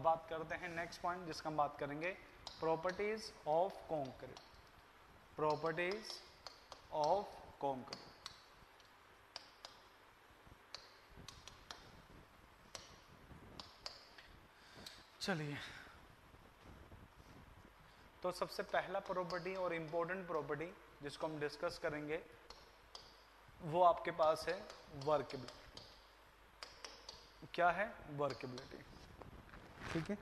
अब बात करते हैं नेक्स्ट पॉइंट जिसका हम बात करेंगे properties of concrete properties of concrete चलिए। तो सबसे पहला प्रॉपर्टी और इम्पोर्टेंट प्रॉपर्टी जिसको हम डिस्कस करेंगे, वो आपके पास है वर्केबिलिटी क्या है? वर्केबिलिटी ठीक है?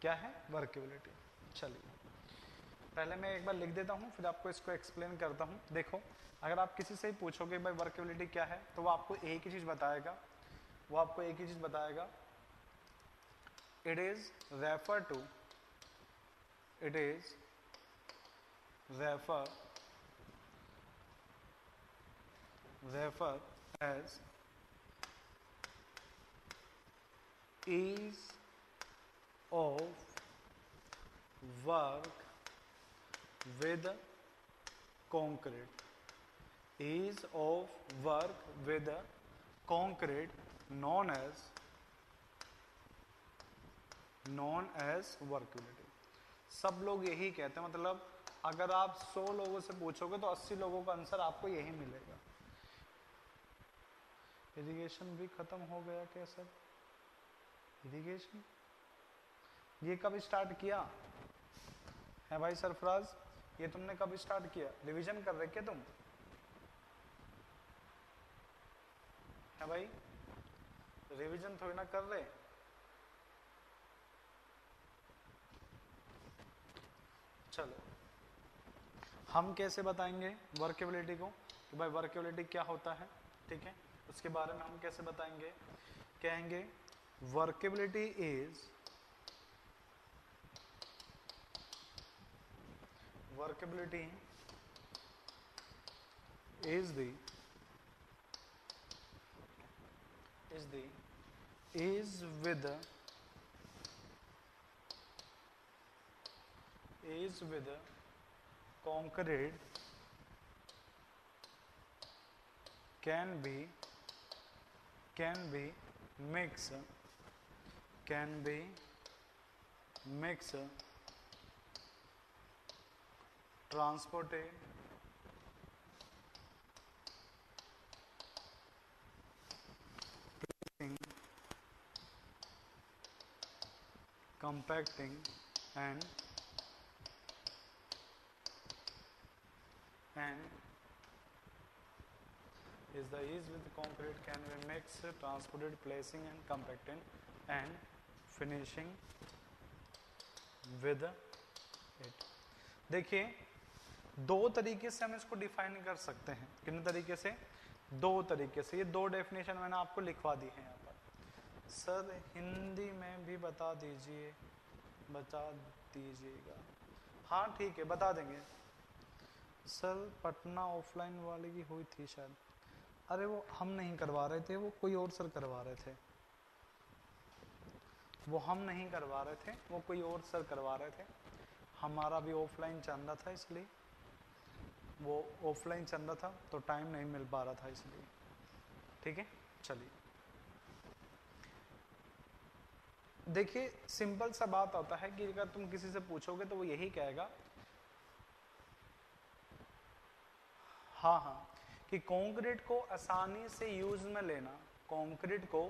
क्या है? वर्केबिलिटी चलिए। पहले मैं एक बार लिख देता हूँ, फिर आपको इसको एक्सप्लेन करता हूँ। देखो, अगर आप किसी से ही पूछोगे भाई वर्केबिलिटी क्या है तो वो आपको एक ही चीज़ बताएगा। वो आपको एक ही चीज़ बताएगा। It is refer to it is refer refer as ease of work with concrete. Ease of work with concrete known as known as workability सब लोग यही कहते हैं मतलब अगर आप 100 लोगों से पूछोगे तो 80 लोगों का आंसर आपको यही मिलेगा। इरिगेशन भी खत्म हो गया क्या सर इरिगेशन ये कब स्टार्ट किया? है भाई सरफराज, ये तुमने कब स्टार्ट किया? रिवीजन कर रहे क्या तुम? है भाई रिवीजन थोड़ी ना कर रहे। चलो, हम कैसे बताएँगे वर्केबिलिटी को? कि भाई वर्केबिलिटी क्या होता है? ठीक है, उसके बारे में हम कैसे बताएँगे? कहेंगे workability is workability is the is the is with is with concrete can be can be mixed can be mixed, transported placing, compacting and and is the ease with concrete can be mixed, transported, placing and compacting and finishing with it. देखिए, दो तरीके से हम इसको define कर सकते हैं। कितने तरीके से? दो तरीके से। ये दो डेफिनेशन मैंने आपको लिखवा दी है यहाँ पर। सर, हिंदी में भी बता दीजिए, बता दीजिएगा। हाँ ठीक है, बता देंगे। सर, पटना ऑफलाइन वाले की हुई थी शायद। अरे, वो हम नहीं करवा रहे थे, वो कोई और सर करवा रहे थे। वो हम नहीं करवा रहे थे, वो कोई और सर करवा रहे थे। हमारा भी ऑफलाइन रहा था इसलिए। वो ऑफलाइन रहा था तो टाइम नहीं मिल पा रहा था इसलिए। ठीक है? चलिए। देखिए सिंपल सा बात होता है कि अगर तुम किसी से पूछोगे तो वो यही कहेगा हाँ हाँ कि कंक्रीट को आसानी से यूज़ में लेना कंक्रीट को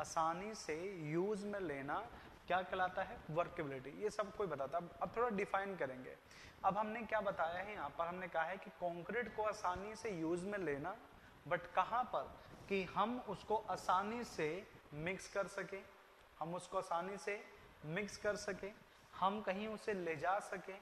आसानी से यूज़ में लेना क्या कहलाता है? वर्केबिलिटी ये सब कोई बताता है। अब थोड़ा डिफाइन करेंगे। अब हमने क्या बताया है यहाँ पर? हमने कहा है कि कंक्रीट को आसानी से यूज़ में लेना बट कहाँ पर? कि हम उसको आसानी से मिक्स कर सके। हम उसको आसानी से मिक्स कर सके। हम कहीं उसे ले जा सके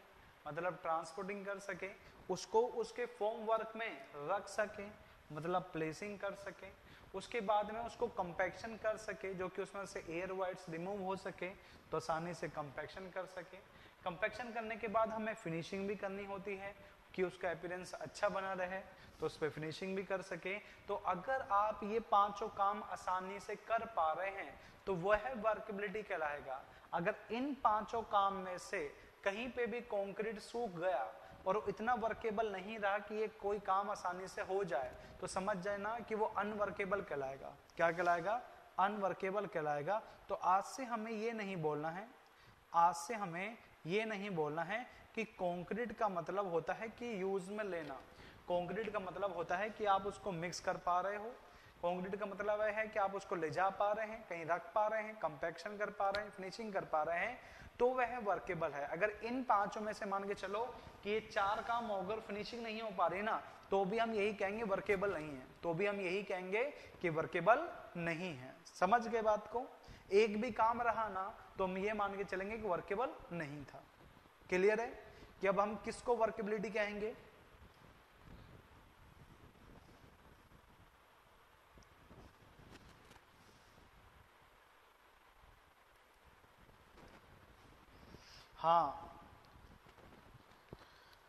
मतलब ट्रांसपोर्टिंग कर सके, उसको उसके फॉर्म वर्क में रख सके मतलब प्लेसिंग कर सके। उसके बाद में उसको कंपैक्शन कर सके, जो कि उसमें से एयर वाइट्स रिमूव हो सके तो आसानी से कंपैक्शन कर सके। कंपैक्शन करने के बाद हमें फिनिशिंग भी करनी होती है, कि उसका अपीरेंस अच्छा बना रहे तो उस पर फिनिशिंग भी कर सके। तो अगर आप ये पाँचों काम आसानी से कर पा रहे हैं तो वह है वर्केबिलिटी कहलाएगा। अगर इन पाँचों काम में से कहीं पे भी कंक्रीट सूख गया और इतना वर्केबल नहीं रहा कि ये कोई काम आसानी से हो जाए। तो समझ जाए ना कि वो अनवर्केबल कहलाएगा। क्या कहलाएगा? अनवर्केबल कहलाएगा। तो आज से हमें ये नहीं बोलना है। आज से हमें ये नहीं बोलना है कि कंक्रीट का मतलब होता है कि यूज़ में लेना। कंक्रीट का मतलब होता है कि आप उसको मिक्स कर पा रहे हो। कंक्रीट का मतलब है कि आप उसको ले जा पा रहे हैं, कहीं रख पा रहे हैं कंपेक्शन कर पा रहे हैं फिनिशिंग कर पा रहे हैं। तो वह वर्केबल है। अगर इन पाँचों में से मान के चलो कि ये चार काम अगर फिनिशिंग नहीं हो पा रही ना तो भी हम यही कहेंगे वर्केबल नहीं है। तो भी हम यही कहेंगे कि वर्केबल नहीं है। समझ गए बात को? एक भी काम रहा ना तो हम ये मान के चलेंगे कि वर्केबल नहीं था। क्लियर है? कि अब हम किसको वर्केबिलिटी कहेंगे? हाँ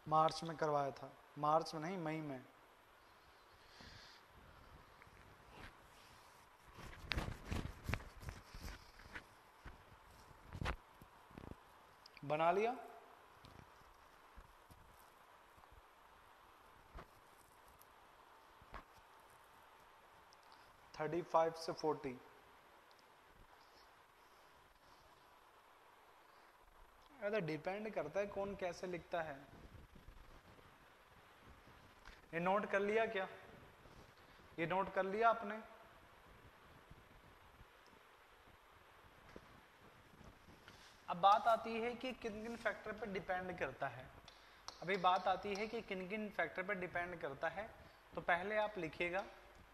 मार्च में करवाया था। मार्च में नहीं, मई में। बना लिया? थर्टी फाइव से फोर्टी। अरे डिपेंड करता है कौन कैसे लिखता है। ये नोट कर लिया क्या? ये नोट कर लिया आपने? अब बात आती है कि किन किन फैक्टर पर डिपेंड करता है। अभी बात आती है कि किन किन फैक्टर पर डिपेंड करता है तो पहले आप लिखिएगा,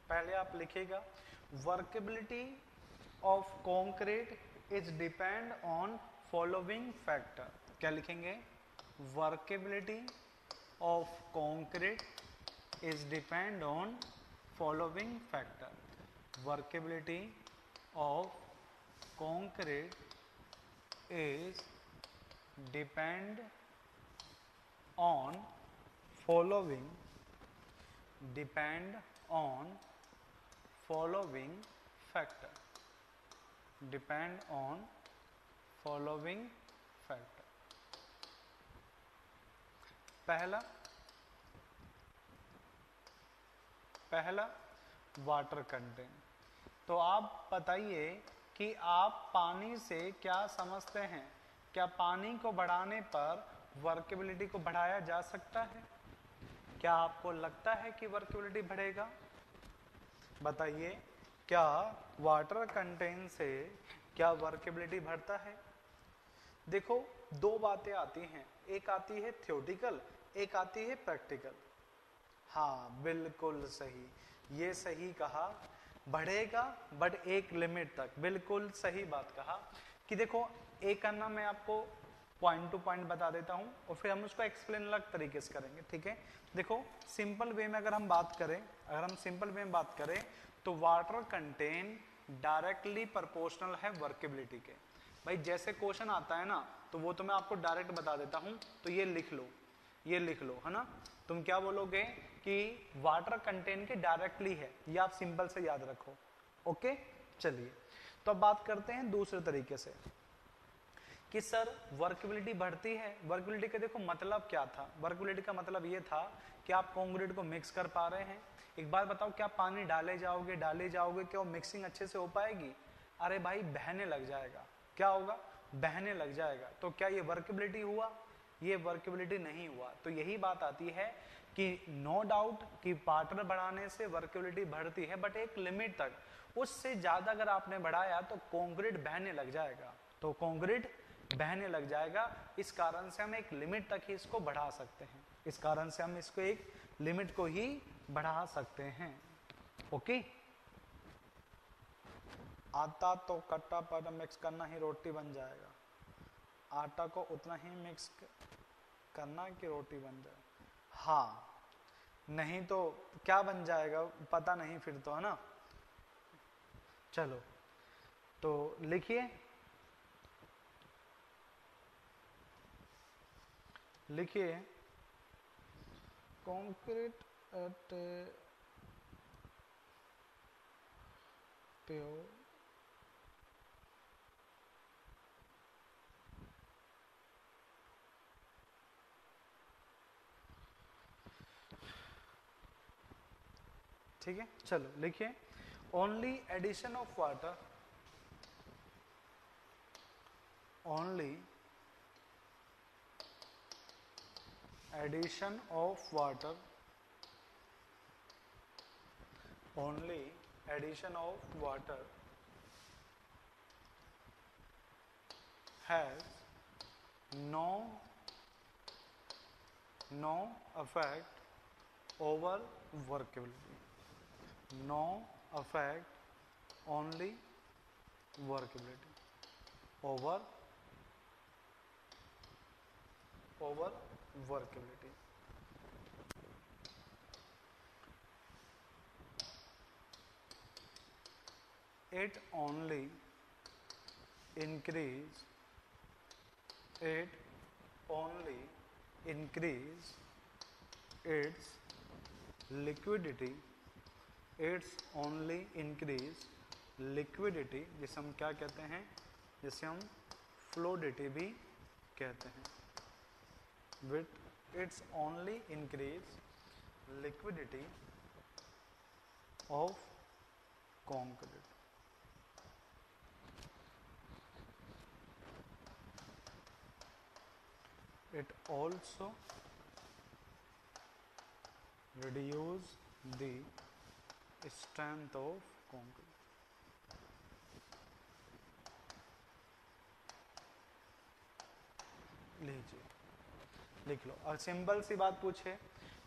पहले आप लिखिएगा workability of concrete is depend on following factor क्या लिखेंगे? Workability of concrete is depend on following factor workability of concrete is depend on following depend on following factor depend on following factor. पहला पहला water content तो आप बताइए कि आप पानी से क्या समझते हैं? क्या पानी को बढ़ाने पर वर्केबिलिटी को बढ़ाया जा सकता है? क्या आपको लगता है कि वर्केबिलिटी बढ़ेगा? बताइए, क्या वाटर कंटेंट से क्या वर्केबिलिटी बढ़ता है? देखो, दो बातें आती हैं। एक आती है थियोटिकल एक आती है प्रैक्टिकल हाँ बिल्कुल सही। ये सही कहा। बढ़ेगा बट एक लिमिट तक। बिल्कुल सही बात कहा। कि देखो, एक करना मैं आपको पॉइंट टू पॉइंट बता देता हूँ, और फिर हम उसको एक्सप्लेन अलग तरीके से करेंगे, ठीक है? देखो सिंपल वे में अगर हम बात करें, अगर हम सिंपल वे में बात करें तो वाटर कंटेन डायरेक्टली प्रोपोर्शनल है वर्केबिलिटी के। भाई जैसे क्वेश्चन आता है ना तो वो तो मैं आपको डायरेक्ट बता देता हूँ तो ये लिख लो, ये लिख लो, है ना? तुम क्या बोलोगे कि वाटर कंटेन के डायरेक्टली है, ये आप सिंपल से याद रखो ओके चलिए तो अब बात करते हैं दूसरे तरीके से, कि सर वर्कबिलिटी बढ़ती है वर्कबिलिटी का देखो मतलब क्या था? वर्कबिलिटी का मतलब ये था कि आप कॉन्क्रीट को मिक्स कर पा रहे हैं। एक बार बताओ, क्या पानी डाले जाओगे डाले जाओगे, क्या वो मिक्सिंग अच्छे से हो पाएगी? अरे भाई, बहने लग जाएगा। क्या होगा? बहने लग जाएगा। तो क्या ये वर्कबिलिटी हुआ? ये वर्केबिलिटी नहीं हुआ। तो यही बात आती है कि नो no डाउट कि पार्टनर बढ़ाने से वर्केबिलिटी बढ़ती है बट एक लिमिट तक। उससे ज़्यादा अगर आपने बढ़ाया तो कॉन्क्रीट बहने लग जाएगा। तो कॉन्क्रीट बहने लग जाएगा। इस कारण से हम एक लिमिट तक ही इसको बढ़ा सकते हैं। इस कारण से हम इसको एक लिमिट को ही बढ़ा सकते हैं। ओके आटा तो कट्टा पर मिक्स करना ही रोटी बन जाएगा। आटा को उतना ही मिक्स करना कि रोटी बन जाए। हाँ नहीं तो क्या बन जाएगा, पता नहीं फिर तो है ना? चलो तो लिखिए। लिखिए। कॉन्क्रीट एट प्योर ठीक है? चलो, लिखिए। Only addition of water only addition of water only addition of water has no no affect over workability no effect only workability. Over over workability. It only increase it only increase its liquidity its only increase liquidity, जिसे हम क्या कहते हैं? जिसे हम फ्लोडिटी भी कहते हैं। With its only increase liquidity of concrete it also reduce the strength of concrete. लीजिए। लिख लो। और सिंपल सी बात पूछे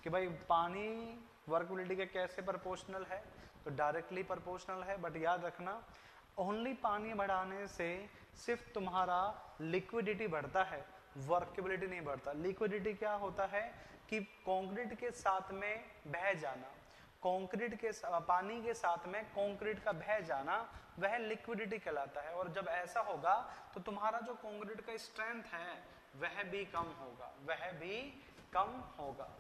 कि भाई पानी वर्कबिलिटी के कैसे प्रोपोर्शनल है? तो डायरेक्टली प्रोपोर्शनल है बट याद रखना ओनली पानी बढ़ाने से सिर्फ़ तुम्हारा लिक्विडिटी बढ़ता है वर्केबिलिटी नहीं बढ़ता। लिक्विडिटी क्या होता है कि कंक्रीट के साथ में बह जाना। कंक्रीट के पानी के साथ में कंक्रीट का बह जाना, वह लिक्विडिटी कहलाता है। और जब ऐसा होगा तो तुम्हारा जो कंक्रीट का स्ट्रेंथ है, वह भी कम होगा, वह भी कम होगा।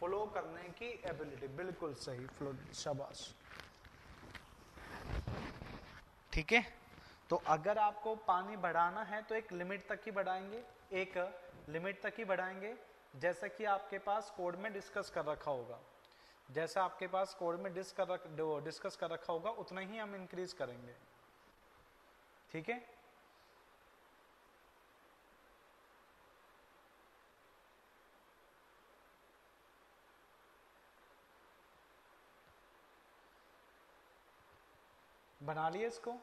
फ्लो करने की एबिलिटी बिल्कुल सही। फ्लो शाबाश। ठीक है? तो अगर आपको पानी बढ़ाना है तो एक लिमिट तक ही बढ़ाएँगे। एक लिमिट तक ही बढ़ाएँगे, जैसा कि आपके पास कोड में डिस्कस कर रखा होगा। जैसा आपके पास कोड में डिस्क कर रख, डिस्कस कर रखा होगा उतना ही हम इंक्रीज करेंगे। ठीक है? बना लिए इसको?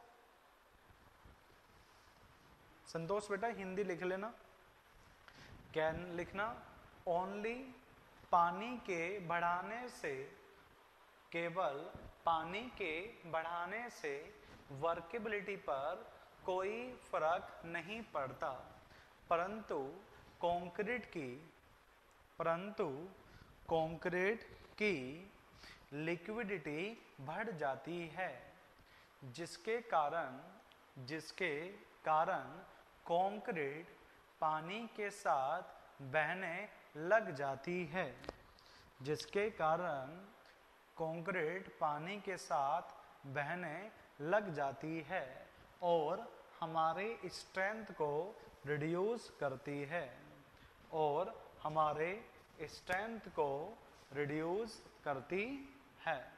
संतोष बेटा हिंदी लिख लेना। कैन लिखना ओनली पानी के बढ़ाने से, केवल पानी के बढ़ाने से वर्केबिलिटी पर कोई फ़र्क नहीं पड़ता। परंतु कंक्रीट की, परंतु कंक्रीट की लिक्विडिटी बढ़ जाती है, जिसके कारण जिसके कारण कंक्रीट पानी के साथ बहने लग जाती है, जिसके कारण कंक्रीट पानी के साथ बहने लग जाती है और हमारे स्ट्रेंथ को रिड्यूस करती है और हमारे स्ट्रेंथ को रिड्यूस करती है।